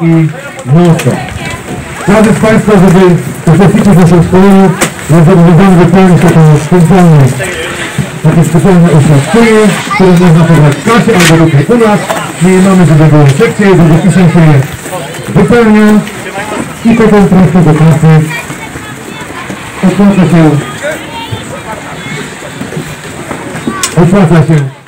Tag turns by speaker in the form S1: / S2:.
S1: i nosa. Każdy z Państwa, żeby uczestniczyć w naszym szkoleniu, jest zobowiązany wypełnić taką specjalną, takie specjalne oświadczenie, które można pobrać w klasie albo tutaj u nas. My mamy wybrane sekcję, żeby pisem się je wypełnią i potem prosto do klasy opłaca się opłaca się